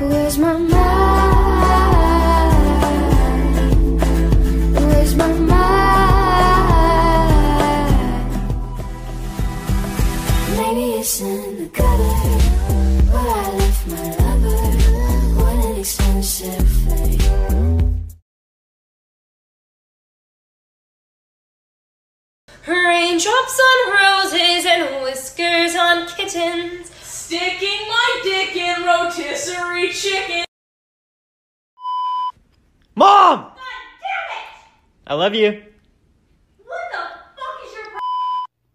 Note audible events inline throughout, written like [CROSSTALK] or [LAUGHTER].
Where's my mind? Where's my mind? Maybe it's in the gutter where I left my lover. What an expensive thing. Raindrops on roses and whiskers on kittens. In rotisserie chicken. Mom! I love you. What the fuck is your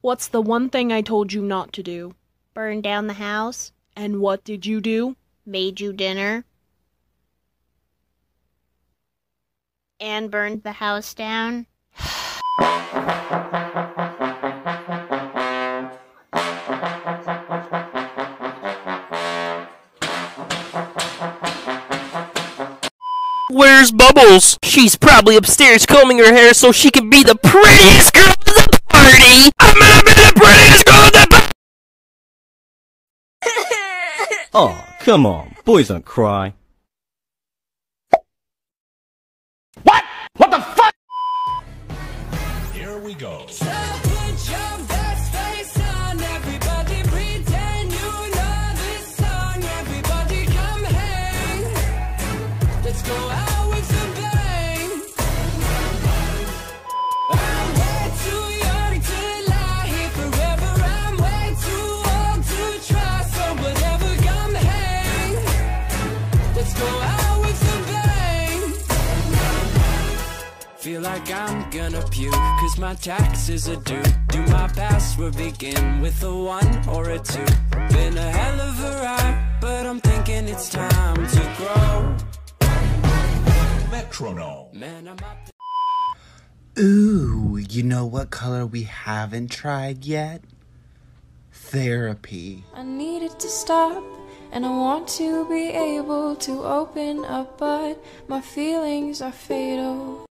What's the one thing I told you not to do? Burn down the house, And what did you do? made you dinner, and burned the house down. [SIGHS] [SIGHS] [SIGHS] Where's Bubbles? She's probably upstairs combing her hair so she can be the prettiest girl at the party. I'm gonna be the prettiest girl at the party. Oh, [LAUGHS] come on. Boys don't cry. What? What the fuck? Here we go. Feel like I'm gonna puke, cause my taxes are due. Do my password begin with a one or a two? Been a hell of a ride, but I'm thinking it's time Metronome. Man, I'm up Ooh, you know what color we haven't tried yet? Therapy. I need it to stop, and I want to be able to open up, but my feelings are fatal.